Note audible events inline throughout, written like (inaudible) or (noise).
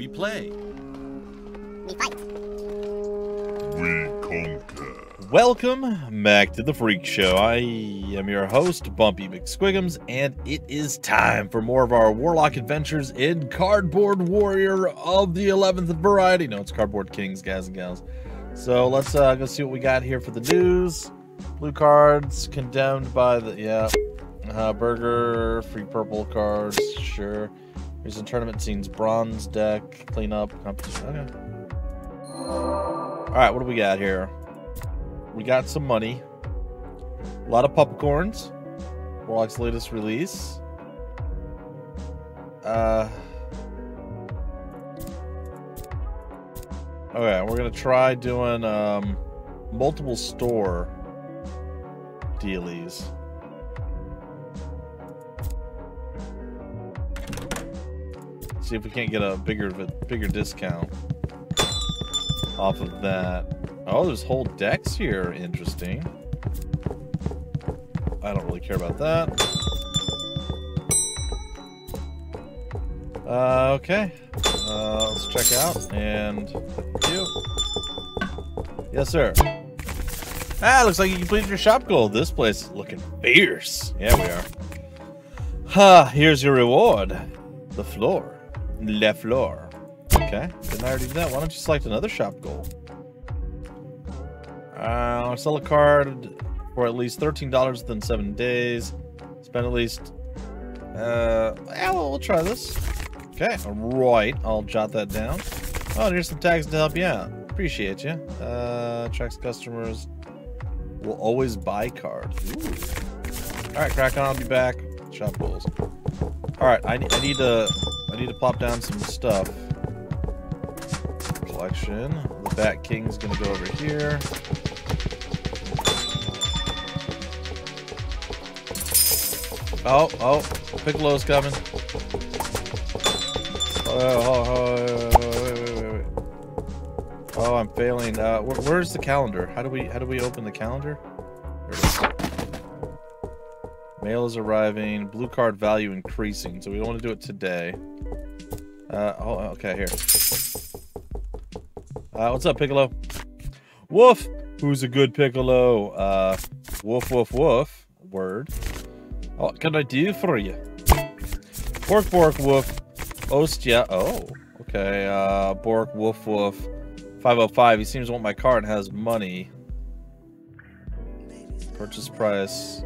We play. We fight. We conquer. Welcome back to the Phreak Show. I am your host, Bumpy McSquigums, and it is time for more of our Warlock adventures in Cardboard Warrior of the 11th variety. No, it's Kardboard Kings, guys and gals. So let's uh, go see what we got here for the news. Blue cards, condemned by the, yeah. Uh, burger, free purple cards, sure. Some tournament scenes, bronze deck, cleanup, competition. Okay. All right, what do we got here? We got some money. A lot of popcorns. Warlock's latest release. Uh. Okay, we're gonna try doing um, multiple store dealies. See if we can't get a bigger bigger discount off of that. Oh, there's whole decks here. Interesting. I don't really care about that. Uh, okay. Uh, let's check out. And you. Yes, sir. Ah, looks like you completed your shop goal. This place is looking fierce. Yeah, we are. Ha, here's your reward. The floor. Le floor. Okay. Didn't I already do that? Why don't you select another shop goal? Uh, sell a card for at least $13 within seven days. Spend at least... Uh, yeah, well, we'll try this. Okay, right. I'll jot that down. Oh, and here's some tags to help you out. Appreciate you. Uh, attracts customers. Will always buy cards. All right, crack on. I'll be back. Shop goals. All right, I, I need to I need to pop down some stuff. Collection. The Bat King's gonna go over here. Oh, oh, Piccolo's coming. Oh, oh, oh, wait. Oh, I'm failing. Uh, wh where's the calendar? How do we how do we open the calendar? Mail is arriving. Blue card value increasing. So we don't want to do it today. Uh, oh, okay, here. Uh, what's up, Piccolo? Woof! Who's a good Piccolo? Uh, woof, woof, woof. Word. What can I do for you? Bork, bork, woof. Ostia. Oh, okay. Uh, Bork, woof, woof. 505. He seems to want my card and has money. Purchase price.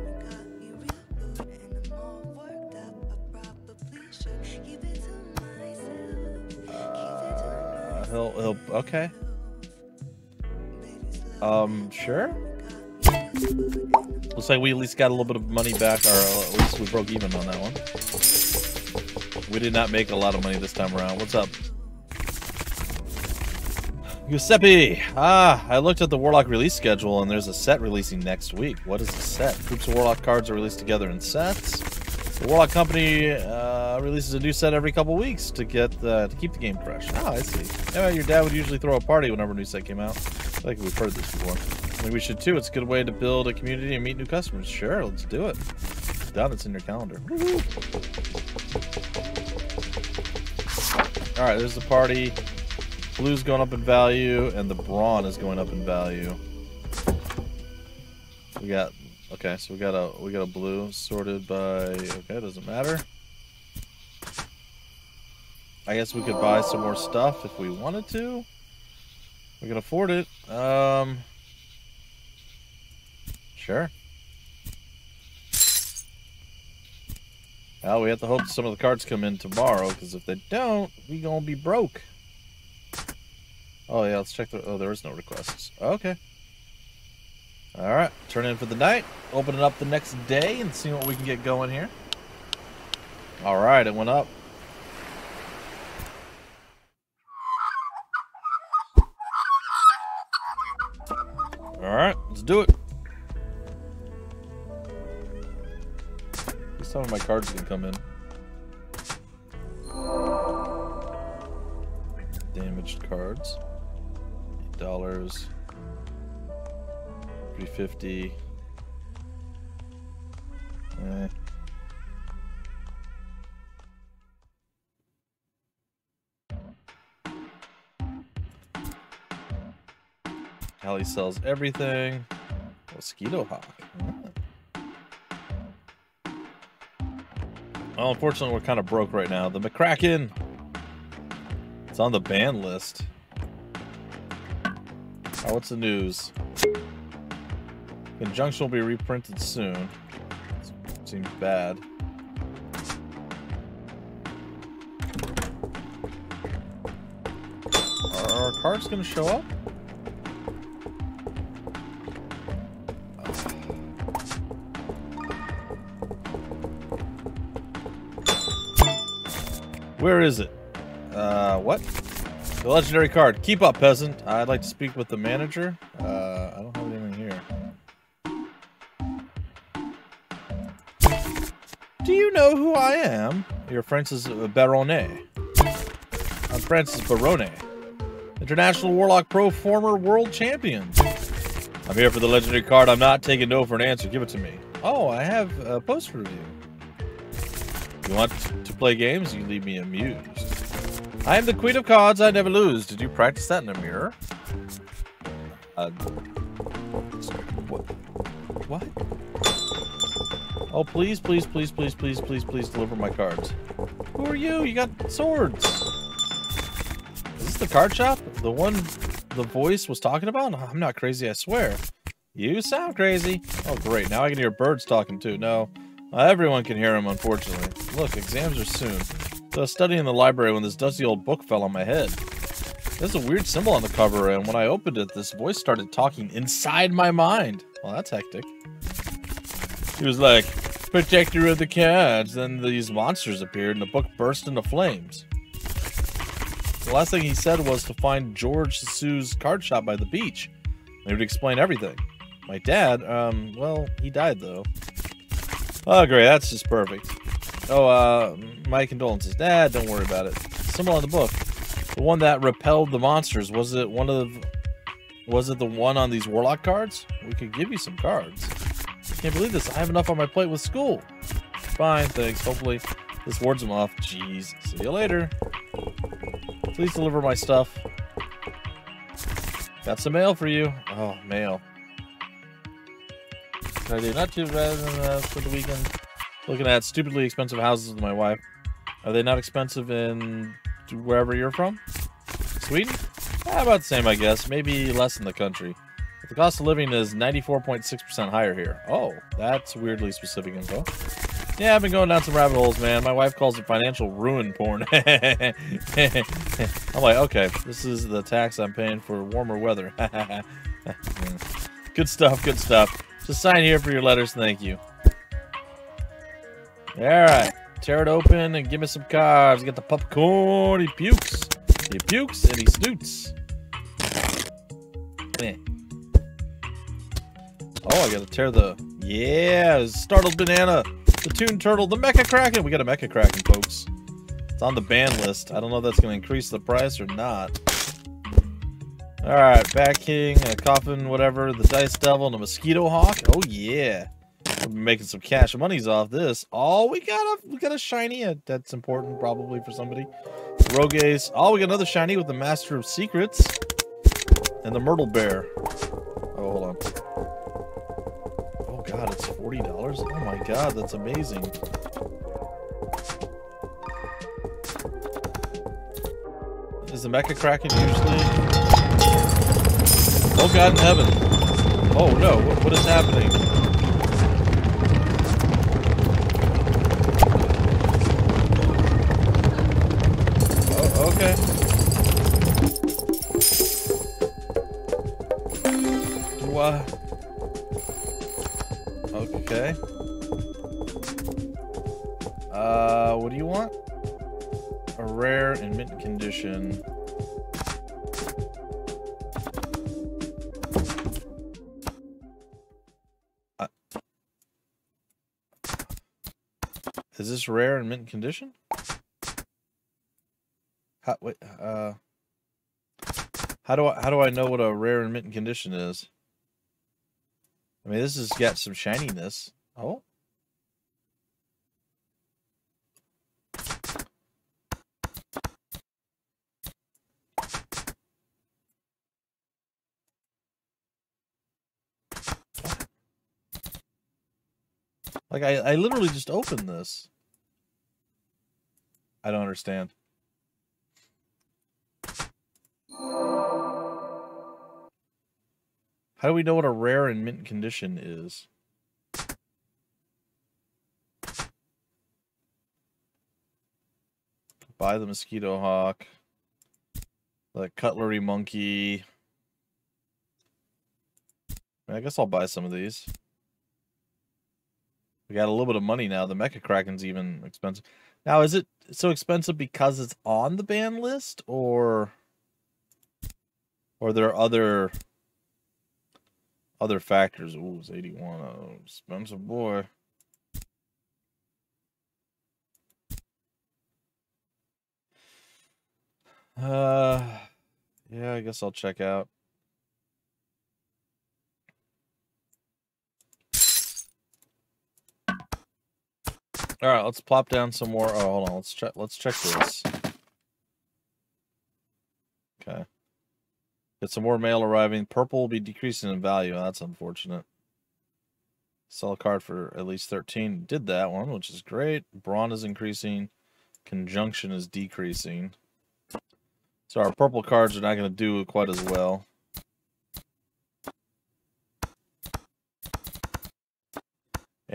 He'll, he'll, okay. Um, sure. Looks like we at least got a little bit of money back, or at least we broke even on that one. We did not make a lot of money this time around. What's up? Giuseppe! Ah, I looked at the Warlock release schedule and there's a set releasing next week. What is a set? Groups of Warlock cards are released together in sets. The Warlock Company uh, releases a new set every couple weeks to get the, to keep the game fresh. Oh, I see. Yeah, your dad would usually throw a party whenever a new set came out. I think we've heard this before. I think we should too. It's a good way to build a community and meet new customers. Sure, let's do it. Done. It's in your calendar. All right, there's the party. Blue's going up in value, and the brawn is going up in value. We got okay, so we got a we got a blue sorted by okay, doesn't matter. I guess we could buy some more stuff if we wanted to. We can afford it. Um, sure. Well, we have to hope some of the cards come in tomorrow, because if they don't, we gonna be broke. Oh, yeah, let's check the... Oh, there is no requests. Okay. Alright, turn in for the night. Open it up the next day and see what we can get going here. Alright, it went up. Alright, let's do it. Some of my cards can come in. Damaged cards. Dollars. 350. Eh. Allie sells everything. Mosquito Hawk. Well, unfortunately, we're kind of broke right now. The Mecha Kraken. It's on the ban list. Oh, what's the news? Conjunction will be reprinted soon. Seems bad. Are our cards gonna show up? Where is it? Uh, what? The legendary card. Keep up, peasant. I'd like to speak with the manager. Uh, know who I am? You're Francis Baronet. I'm Francis Barone, International Warlock Pro former world champion. I'm here for the legendary card. I'm not taking no for an answer. Give it to me. Oh, I have a post review. You want to play games? You leave me amused. I am the queen of cards. I never lose. Did you practice that in a mirror? Uh, what? Oh, please, please, please, please, please, please, please deliver my cards. Who are you? You got swords. Is this the card shop? The one the voice was talking about? I'm not crazy, I swear. You sound crazy. Oh, great. Now I can hear birds talking too. No, everyone can hear him, unfortunately. Look, exams are soon. So I was studying in the library when this dusty old book fell on my head. There's a weird symbol on the cover, and when I opened it, this voice started talking inside my mind. Well, that's hectic. He was like, protector of the cards. Then these monsters appeared, and the book burst into flames. The last thing he said was to find George Sue's card shop by the beach. He would explain everything. My dad, um, well, he died though. Oh, great. That's just perfect. Oh, uh, my condolences. Dad, don't worry about it. Symbol on the book. The one that repelled the monsters. Was it one of the... Was it the one on these Warlock cards? We could give you some cards. Can't believe this. I have enough on my plate with school. Fine, thanks. Hopefully this wards them off. Jeez. See you later. Please deliver my stuff. Got some mail for you. Oh, mail. I do not too bad uh, for the weekend. Looking at stupidly expensive houses with my wife. Are they not expensive in wherever you're from? Sweden? Eh, about the same, I guess. Maybe less in the country. But the cost of living is 94.6% higher here. Oh, that's weirdly specific info. Yeah, I've been going down some rabbit holes, man. My wife calls it financial ruin porn. (laughs) I'm like, okay, this is the tax I'm paying for warmer weather. (laughs) good stuff, good stuff. Just sign here for your letters, thank you. Alright, tear it open and give me some cards. Get the popcorn, he pukes. He pukes and he snoots. Eh. Oh, I gotta tear the... Yeah, startled banana. The Toon Turtle, the Mecha Kraken. We got a Mecha Kraken, folks. It's on the ban list. I don't know if that's to increase the price or not. Alright, Bat King, a Coffin, whatever, the Dice Devil, and a Mosquito Hawk. Oh, yeah. We'll be making some cash monies off this. Oh, we got a we got a shiny. Uh, that's important probably for somebody. Rogue Ace. Oh, we got another shiny with the Master of Secrets. And the Myrtle Bear. Oh, hold on. Oh, $40? Oh, my God, that's amazing. Is the Mecha Kraken usually... Oh God in heaven. Oh no, what, what is happening? Is this rare and mint condition? How, wait, uh, how do I how do I know what a rare and mint condition is? I mean, this has got some shininess. Oh. Like, I, I literally just opened this. I don't understand. How do we know what a rare and mint condition is? Buy the mosquito hawk. The cutlery monkey. I guess I'll buy some of these. We got a little bit of money now. The Mecha Kraken's even expensive. Now, is it so expensive because it's on the ban list, or or there are other other factors? Ooh, it's eighty one. Oh, expensive boy. Uh, yeah, I guess I'll check out. All right, let's plop down some more. Oh, hold on. Let's check. Let's check this. Okay. Get some more mail arriving. Purple will be decreasing in value. That's unfortunate. Sell a card for at least 13. Did that one, which is great. Brawn is increasing. Conjunction is decreasing. So our purple cards are not going to do quite as well.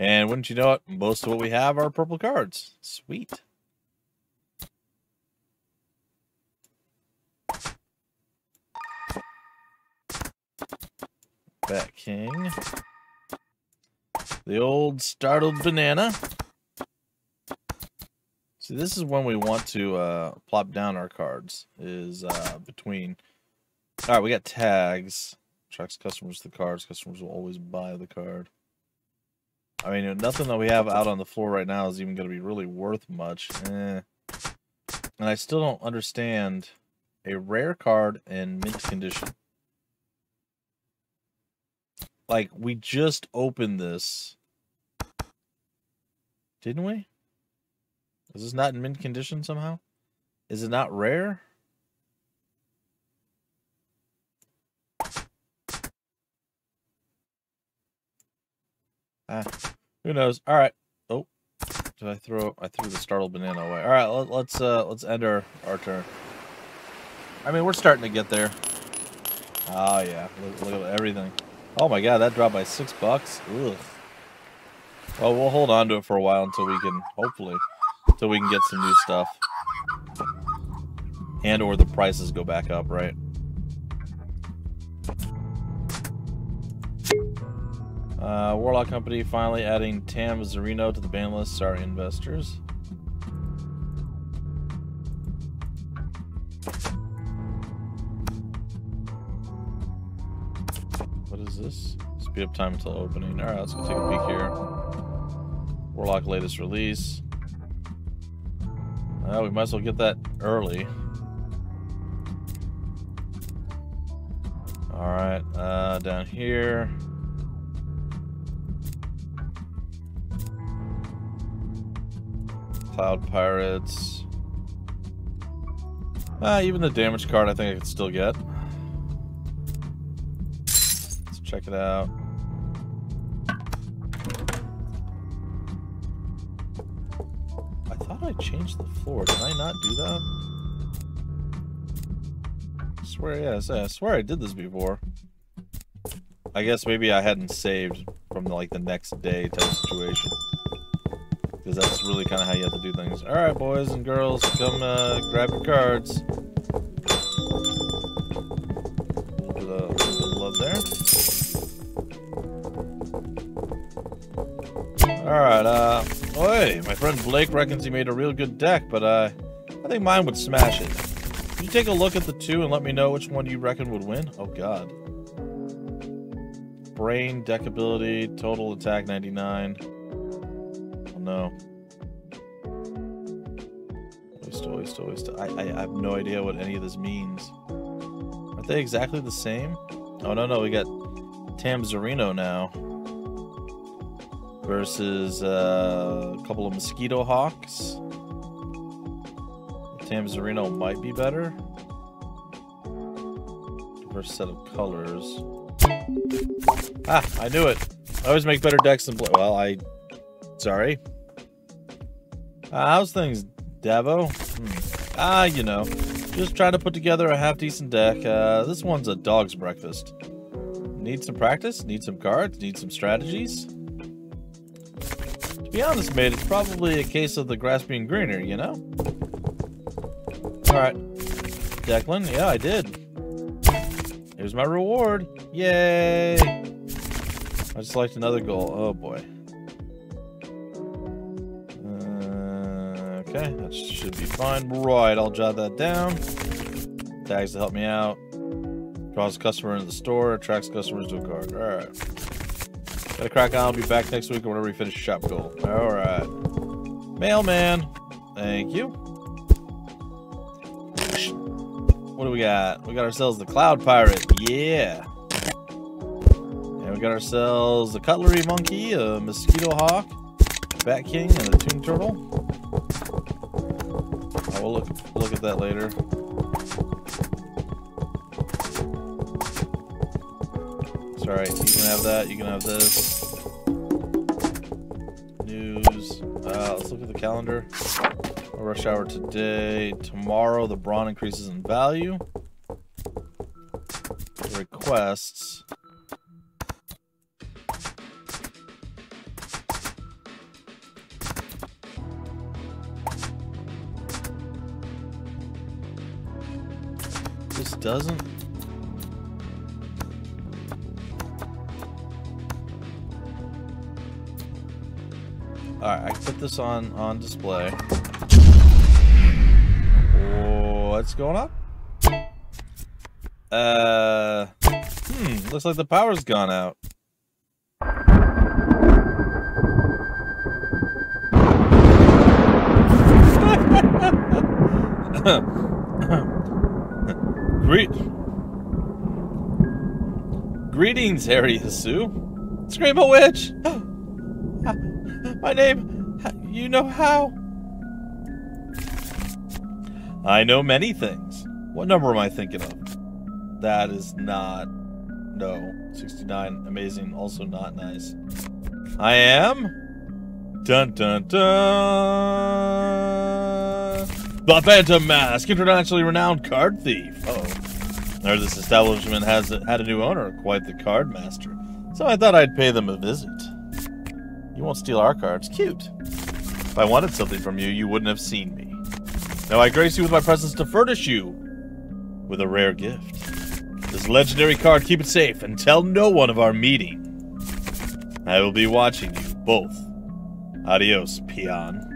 And wouldn't you know it, most of what we have are purple cards. Sweet. Bat King. The old startled banana. See, this is when we want to uh, plop down our cards, is uh, between... All right, we got tags. Tracks customers to the cards. Customers will always buy the card. I mean, nothing that we have out on the floor right now is even going to be really worth much. Eh. And I still don't understand a rare card in mint condition. Like, we just opened this. Didn't we? Is this not in mint condition somehow? Is it not rare? Ah, who knows? All right. Oh, did I throw? I threw the startled banana away. All right, let, let's uh let's end our our turn. I mean, we're starting to get there. Oh yeah, look, look at everything. Oh my god, that dropped by six bucks. Ugh. Well, we'll hold on to it for a while until we can, hopefully, until we can get some new stuff, and or the prices go back up, right? Uh, Warlock Company finally adding Tam Zarino to the ban list. Sorry, investors. What is this? Speed up time until opening. Alright, let's go take a peek here. Warlock latest release. Well, we might as well get that early. Alright, uh, down here. Cloud Pirates. Ah, even the damage card I think I could still get. Let's check it out. I thought I changed the floor. Did I not do that? I swear, yes, I swear I did this before. I guess maybe I hadn't saved from like the next day type situation. Because that's really kind of how you have to do things. Alright, boys and girls, come uh, grab your cards. Love there. Alright, uh, oh, hey, my friend Blake reckons he made a real good deck, but uh, I think mine would smash it. You take a look at the two and let me know which one you reckon would win? Oh, God. Brain, deck ability, total attack 99 no. Waste, waste, waste. I, I, I have no idea what any of this means. Aren't they exactly the same? Oh, no, no. We got Tam Zarino now. Versus uh, a couple of Mosquito Hawks. Tam Zarino might be better. Diverse set of colors. Ah, I knew it. I always make better decks than... Blue. Well, I Sorry. Uh, how's things, Davo? Hmm. Ah, you know, just trying to put together a half decent deck. Uh, this one's a dog's breakfast. Need some practice? Need some cards? Need some strategies? To be honest, mate, it's probably a case of the grass being greener, you know? Alright. Declan, yeah, I did. Here's my reward. Yay! I just liked another goal. Oh boy. Okay, that should be fine. Right, I'll jot that down. Tags to help me out. Draws a customer into the store, attracts customers to a card. Alright. Gotta crack on, I'll be back next week or whenever we finish shop goal. Alright. Mailman. Thank you. What do we got? We got ourselves the Cloud Pirate. Yeah. And we got ourselves the Cutlery Monkey, a Mosquito Hawk, Bat King, and a Toon Turtle. I will look look at that later. Sorry, you can have that. You can have this. News. Uh, let's look at the calendar. Rush hour today. Tomorrow, the brawn increases in value. Requests. This doesn't. Alright, I put this on on display. What's going on? Uh, hmm, looks like the power's gone out. (laughs) Greet. Greetings, Harry Sue. Scream a witch. (gasps) My name, you know how? I know many things. What number am I thinking of? That is not. No. 69. Amazing. Also not nice. I am. Dun dun dun. The Phantom Mask, internationally renowned card thief. oh. Or this establishment has had a new owner, quite the card master. So I thought I'd pay them a visit. You won't steal our cards. Cute. If I wanted something from you, you wouldn't have seen me. Now I grace you with my presence to furnish you with a rare gift. This legendary card, keep it safe and tell no one of our meeting. I will be watching you both. Adios, peon.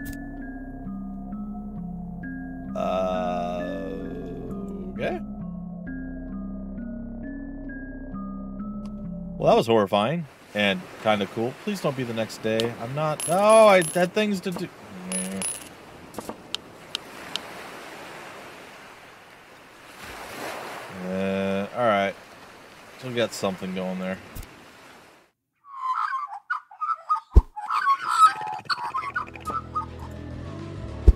Well, that was horrifying and kind of cool. Please don't be the next day. I'm not. Oh, I had things to do. Uh, alright. So we got something going there.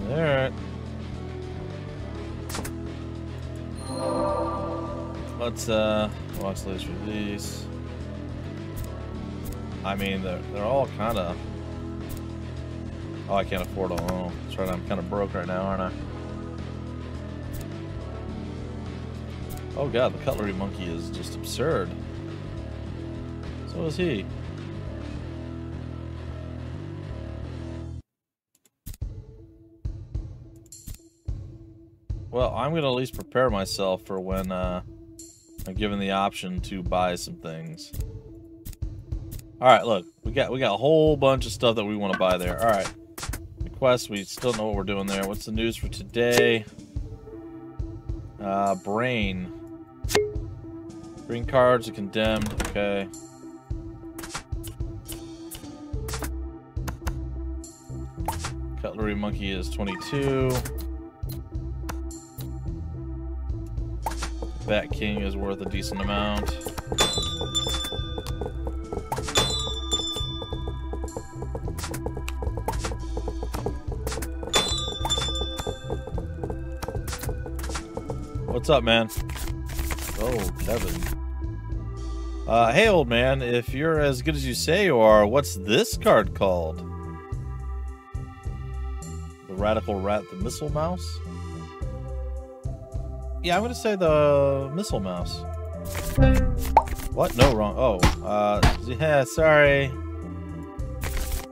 Alright. Let's uh watch this release. I mean they're they're all kinda Oh I can't afford all oh, that's right, I'm kinda broke right now, aren't I? Oh god, the cutlery monkey is just absurd. So is he. Well, I'm going to at least prepare myself for when uh, I'm given the option to buy some things. All right, look, we got we got a whole bunch of stuff that we want to buy there. All right, request. We still know what we're doing there. What's the news for today? Uh, brain. Green cards are condemned. Okay. Cutlery monkey is 22. Bat king is worth a decent amount. What's up, man? Oh, Kevin. Uh, hey, old man, if you're as good as you say you are, what's this card called? The Radical Rat the Missile Mouse? Yeah, I'm gonna say the Missile Mouse. What? No, wrong. Oh, uh, yeah, sorry.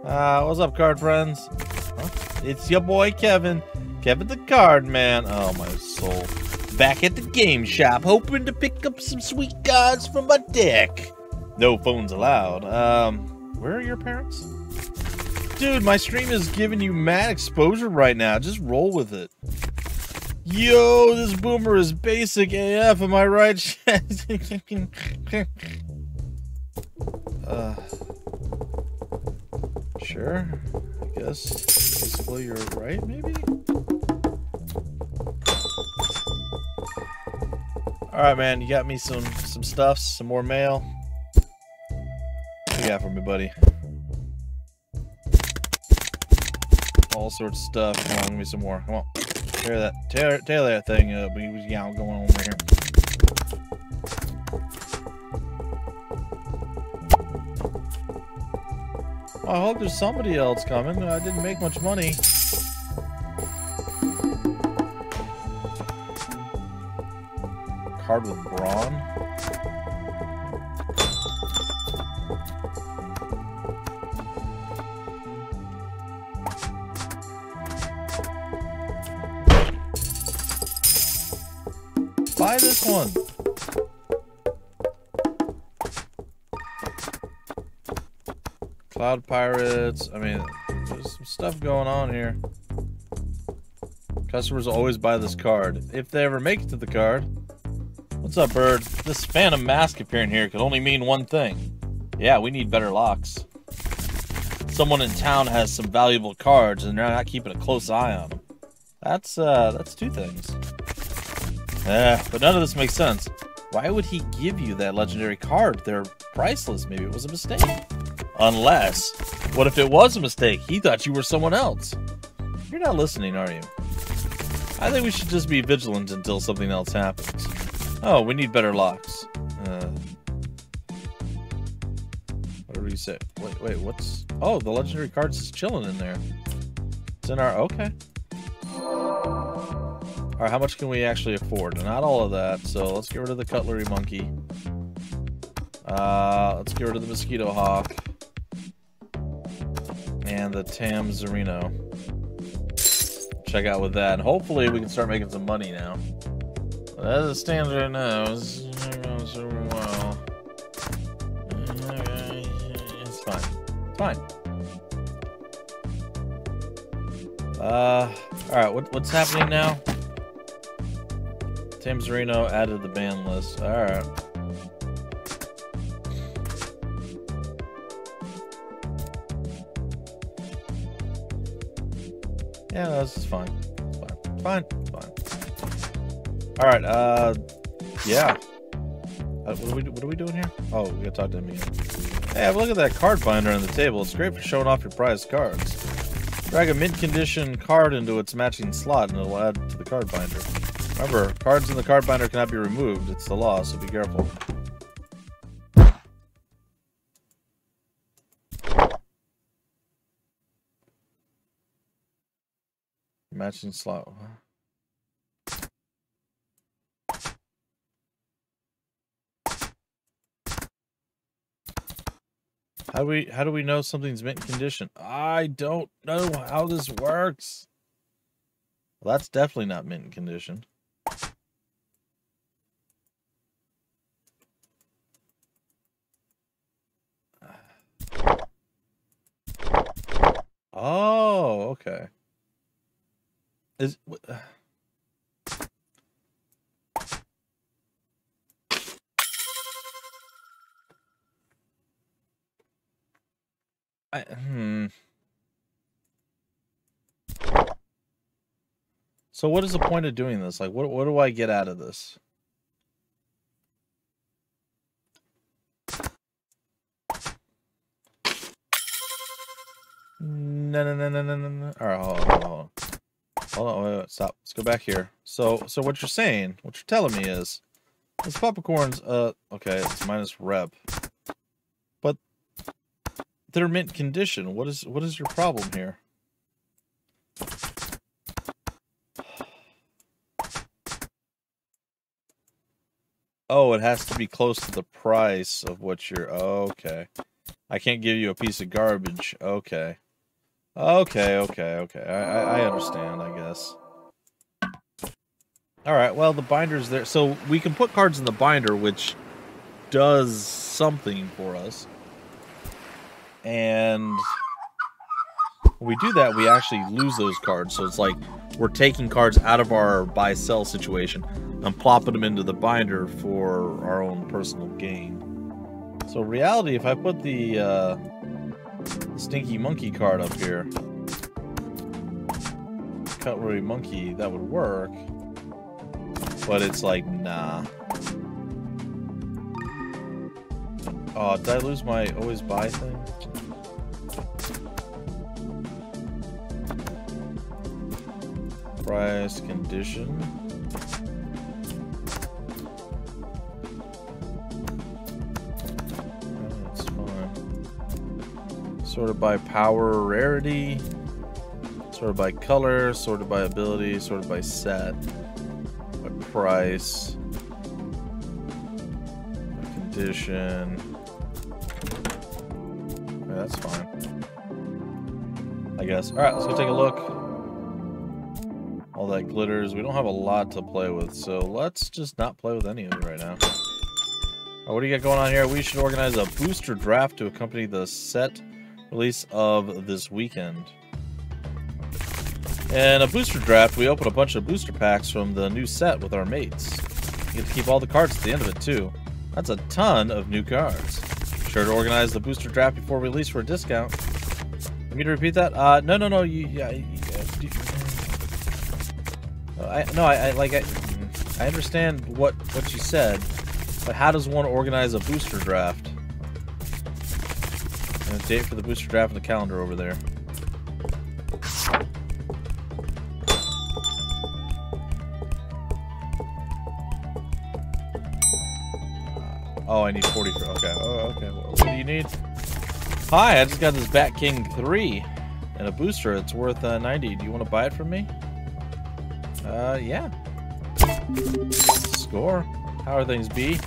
Uh, what's up, card friends? Huh? It's your boy Kevin. Kevin the Card Man. Oh, my soul. Back at the game shop, hoping to pick up some sweet cards from my deck. No phones allowed. Um, where are your parents? Dude, my stream is giving you mad exposure right now. Just roll with it. Yo, this boomer is basic AF, am I right? (laughs) uh, sure. I guess basically you're right, maybe? Alright, man, you got me some some stuffs, some more mail. What you got for me, buddy? All sorts of stuff. Come on, give me some more. Come on. Tear that, tear, tear that thing up. We was yeah, going on over here. I hope there's somebody else coming. I didn't make much money. Card with brawn. Buy this one. Cloud Pirates. I mean, there's some stuff going on here. Customers always buy this card. If they ever make it to the card. What's up, Bird? This phantom mask appearing here could only mean one thing. Yeah, we need better locks. Someone in town has some valuable cards and they're not keeping a close eye on them. That's, uh, that's two things. Eh, but none of this makes sense. Why would he give you that legendary card? They're priceless. Maybe it was a mistake. Unless, what if it was a mistake? He thought you were someone else. You're not listening, are you? I think we should just be vigilant until something else happens. Oh, we need better locks. Uh, what do you say? Wait, wait, what's... Oh, the legendary card's is chilling in there. It's in our... Okay. Alright, how much can we actually afford? Not all of that, so let's get rid of the cutlery monkey. Uh, let's get rid of the mosquito hawk. And the Tam Zarino. Check out with that. And hopefully we can start making some money now. As it stands right now, it's not going super well. It's fine. It's fine. Uh, alright, what, what's happening now? Zarino added the ban list. Alright. Yeah, this is fine. Fine. Fine. All right. Uh, yeah. Uh, what are we What are we doing here? Oh, we gotta talk to again. Hey, have a look at that card binder on the table. It's great for showing off your prized cards. Drag a mint condition card into its matching slot, and it'll add to the card binder. Remember, cards in the card binder cannot be removed. It's the law, so be careful. Matching slot. How do we how do we know something's mint condition? I don't know how this works. Well, that's definitely not mint condition. (sighs) Oh, okay. Is I hmm. So what is the point of doing this? Like what what do I get out of this? No no no no no no no. All right, hold on, hold on. Hold on, wait, wait, stop. Let's go back here. So so what you're saying, what you're telling me is this popcorn's uh okay, it's minus rep they're mint condition. What is what is your problem here? Oh, it has to be close to the price of what you're. Okay. I can't give you a piece of garbage. Okay. Okay, okay, okay. I, I, I understand, I guess. All right, well, the binder's there. So we can put cards in the binder, which does something for us. And when we do that, we actually lose those cards. So it's like we're taking cards out of our buy-sell situation and plopping them into the binder for our own personal gain. So reality, if I put the, uh, Stinky Monkey card up here, Cutlery Monkey, that would work. But it's like, nah. Oh, did I lose my always buy thing? Price, condition. That's fine. Sorted by power, rarity. Sorted by color, sorted by ability, sorted by set. By price. By condition. Yeah, that's fine. I guess. Alright, let's go take a look. All that glitters. We don't have a lot to play with, so let's just not play with any of it right now. Right, what do you got going on here? We should organize a booster draft to accompany the set release of this weekend. And a booster draft, we open a bunch of booster packs from the new set with our mates. You get to keep all the cards at the end of it, too. That's a ton of new cards. Sure to organize the booster draft before release for a discount. Need me to repeat that? Uh, no, no, no. You, yeah, you, you, I no, I, I like I, I understand what what you said, but how does one organize a booster draft? And a date for the booster draft in the calendar over there. Oh, I need 40 for, okay. Oh, okay. What do you need? Hi, I just got this Bat King 3 and a booster. It's worth uh, 90. Do you want to buy it from me? Uh, yeah. Score. How are things, B?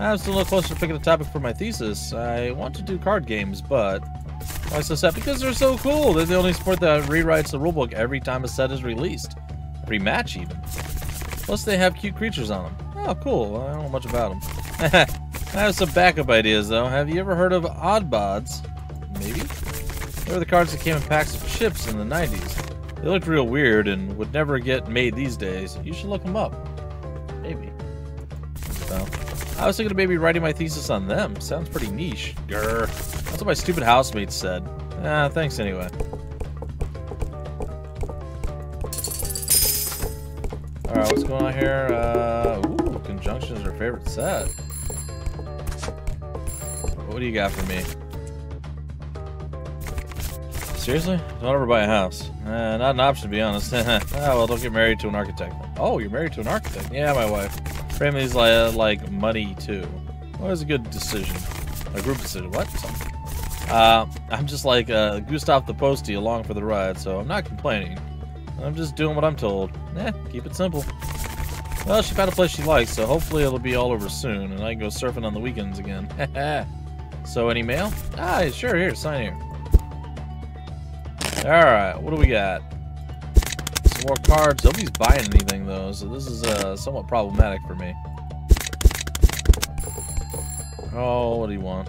I'm still a little closer to picking a topic for my thesis. I want to do card games, but why so sad? Because they're so cool. They're the only sport that rewrites the rulebook every time a set is released. Every match, even. Plus, they have cute creatures on them. Oh, cool. I don't know much about them. (laughs) I have some backup ideas, though. Have you ever heard of Oddbods? Maybe? They were the cards that came in packs of chips in the 90s. They looked real weird and would never get made these days. You should look them up. Maybe. So, I was thinking of maybe writing my thesis on them. Sounds pretty niche. Grr. That's what my stupid housemates said. Ah, thanks anyway. Alright, what's going on here? Uh, ooh, conjunctions are favorite set. What do you got for me? Seriously? Don't ever buy a house. Uh, not an option, to be honest. oh, (laughs) well, don't get married to an architect. Oh, you're married to an architect? Yeah, my wife. Family's like, uh, like money, too. Well, was a good decision. A group decision. What? Uh, I'm just like uh, Gustav the Posty along for the ride, so I'm not complaining. I'm just doing what I'm told. Eh, keep it simple. Well, she found a place she likes, so hopefully it'll be all over soon, and I can go surfing on the weekends again. (laughs) so, any mail? Ah, sure, here, sign here. Alright, what do we got? Some more cards. Nobody's buying anything, though, so this is uh, somewhat problematic for me. Oh, what do you want?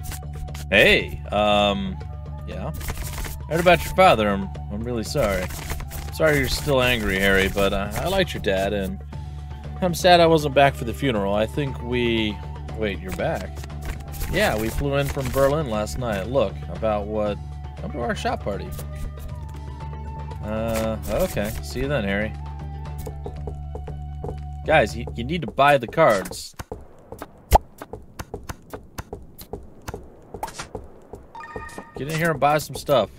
Hey, um, yeah. Heard about your father. I'm, I'm really sorry. Sorry you're still angry, Harry, but uh, I liked your dad, and I'm sad I wasn't back for the funeral. I think we... Wait, you're back? Yeah, we flew in from Berlin last night. Look, about what... Come to our shop party. Uh, okay. See you then, Harry. Guys, you, you need to buy the cards. Get in here and buy some stuff.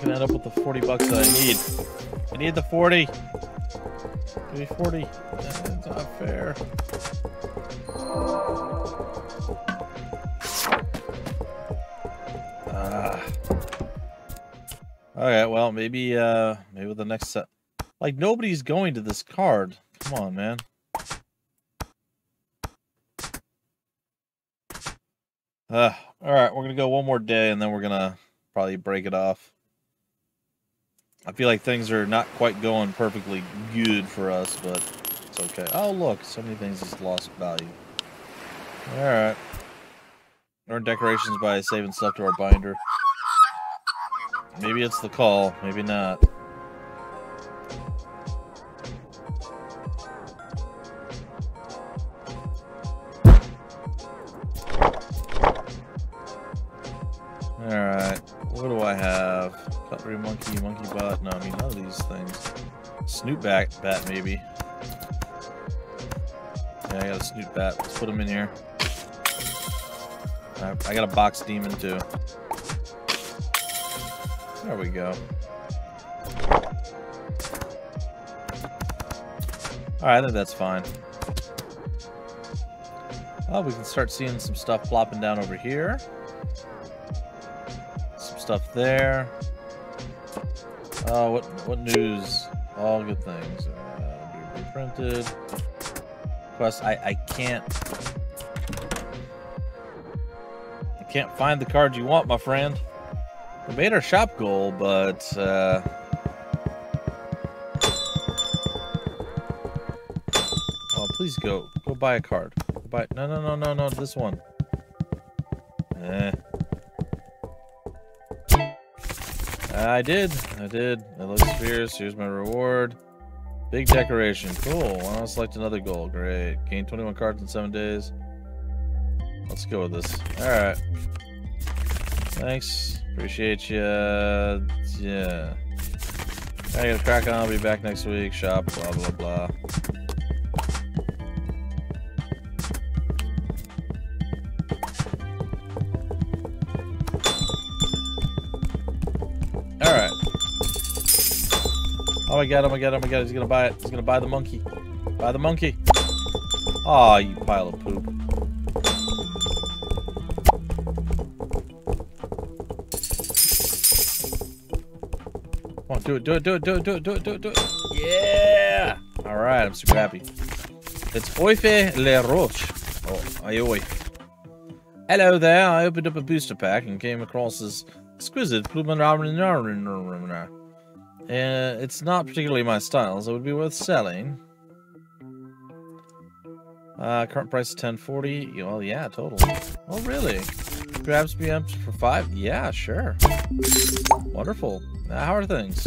Not gonna end up with the 40 bucks that I need. I need the 40. Give me 40. That's not fair. Ah. Okay, well, maybe, uh, maybe with the next set. Like, nobody's going to this card. Come on, man. Uh, all right, we're to go one more day, and then we're to probably break it off. I feel like things are not quite going perfectly good for us, but it's okay. Oh, look, so many things just lost value. All right. Earn decorations by saving stuff to our binder. Maybe it's the call, maybe not. Alright, what do I have? Cutlery monkey, monkey Snoot bat, bat maybe. Yeah, I got a snoot bat. Let's put him in here. I, I got a box demon too. There we go. Alright, I think that's fine. Oh, we can start seeing some stuff plopping down over here. Some stuff there. Oh, what what news? All good things. Uh, be reprinted. Quest. I I can't. I can't find the card you want, my friend. We made our shop goal, but uh, oh, please go go buy a card. Buy no no no no no this one. Eh. I did. I did. It looks fierce. Here's my reward. Big decoration. Cool. Why don't I select another goal? Great. Gain 21 cards in 7 days. Let's go with this. Alright. Thanks. Appreciate you. Yeah. I gotta crack on. I'll be back next week. Shop. Blah, blah, blah. God, oh my god, oh my god, he's gonna buy it. He's gonna buy the monkey. Buy the monkey. Aw, oh, you pile of poop. Come on, do it, do it, do it, do it, do it, do it, do it, do it. Yeah! Alright, I'm super happy. It's Oife Le Roche. Oh, oi. Hello there, I opened up a booster pack and came across this exquisite Plumen uh, It's not particularly my style, so it would be worth selling. Uh, current price is 1040. Well, yeah, total. Oh, really? Grabs me up for five? Yeah, sure. Wonderful. Uh, how are things?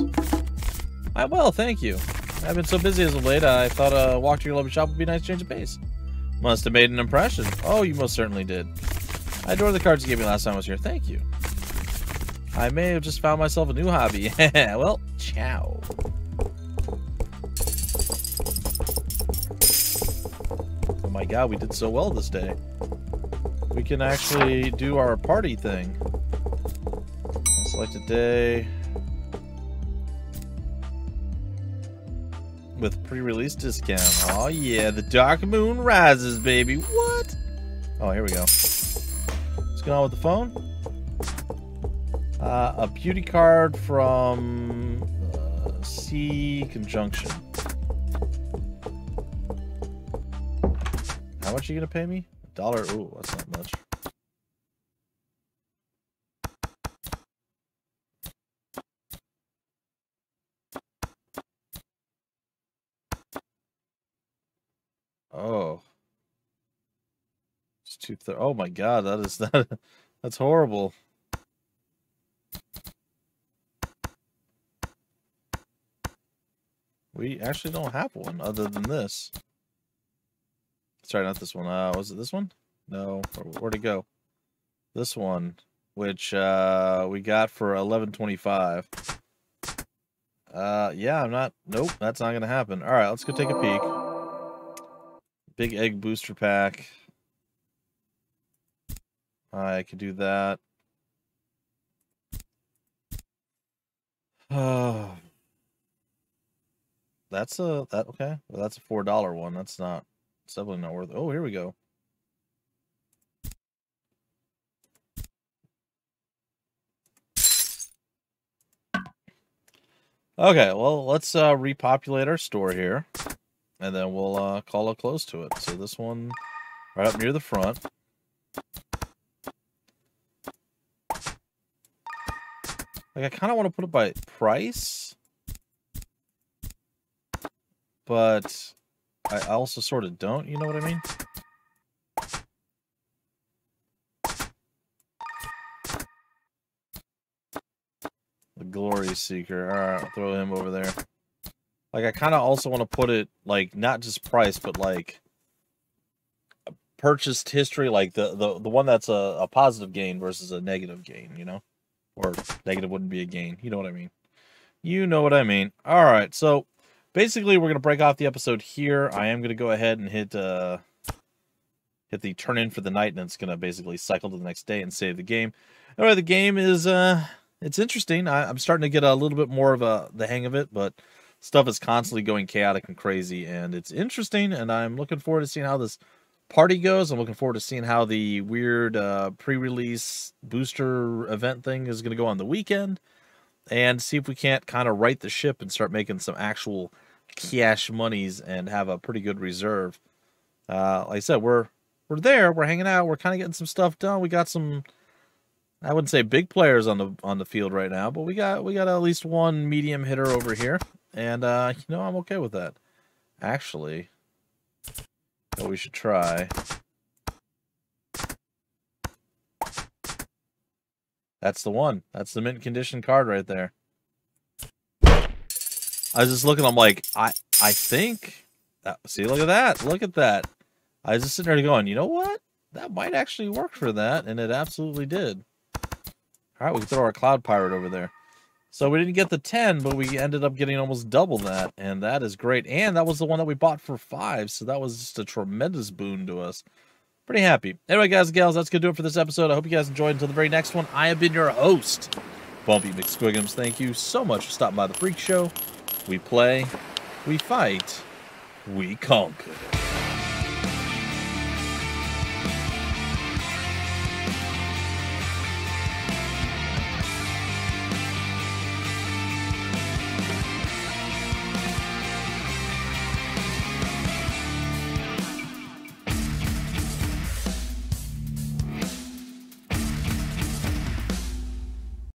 I well, thank you. I've been so busy as of late, I thought a walk to your local shop would be a nice change of pace. Must have made an impression. Oh, you most certainly did. I adore the cards you gave me last time I was here. Thank you. I may have just found myself a new hobby. (laughs) well, ciao. Oh my god, we did so well this day. We can actually do our party thing. Select a day. With pre-release discount. Oh yeah, the Dark Moon rises, baby. What? Oh, here we go. What's going on with the phone? Uh, a beauty card from Conjunction. How much are you gonna pay me? A dollar? Ooh, that's not much. Oh. It's two. Oh my god, that is (laughs) that that's horrible. We actually don't have one other than this. Sorry, not this one. Uh, was it this one? No. Where'd it go? This one, which uh, we got for eleven twenty-five. Uh, yeah, I'm not. Nope, that's not gonna happen. All right, let's go take a peek. Big egg booster pack. I could do that. Uh, (sighs) that's a that okay. Well, that's a four dollar one. That's not. It's definitely not worth. It. Oh, here we go. Okay, well, let's uh, repopulate our store here, and then we'll uh, call a close to it. So this one, right up near the front. Like, I kind of want to put it by price, but I also sort of don't. You know what I mean? The Glory Seeker. All right, I'll throw him over there. Like, I kind of also want to put it, like, not just price, but, like, purchased history, like the, the, the one that's a, a positive gain versus a negative gain, you know? Or negative wouldn't be a gain. You know what I mean? You know what I mean. All right, so basically we're going to break off the episode here. I am going to go ahead and hit uh, hit the turn in for the night, and it's going to basically cycle to the next day and save the game. Right, the game is... uh it's interesting. I, am starting to get a little bit more of a the hang of it, but stuff is constantly going chaotic and crazy, and it's interesting. And I'm looking forward to seeing how this party goes. I'm looking forward to seeing how the weird uh, pre-release booster event thing is going to go on the weekend, and see if we can't kind of right the ship and start making some actual cash monies and have a pretty good reserve. Uh, like I said, we're we're there. We're hanging out. We're kind of getting some stuff done. We got some I wouldn't say big players on the on the field right now, but we got we got at least one medium hitter over here, and uh, you know I'm okay with that. Actually, what we should try. That's the one. That's the mint condition card right there. I was just looking. I'm like, I I think. That, see, look at that. Look at that. I was just sitting there going, you know what? That might actually work for that, and it absolutely did. All right, we can throw our Cloud Pirate over there. So we didn't get the 10, but we ended up getting almost double that, and that is great. And that was the one that we bought for 5, so that was just a tremendous boon to us. Pretty happy. Anyway, guys and gals, that's going to do it for this episode. I hope you guys enjoyed. Until the very next one, I have been your host, Bumpy McSquigums. Thank you so much for stopping by the Phreak Show. We play, we fight, we conquer.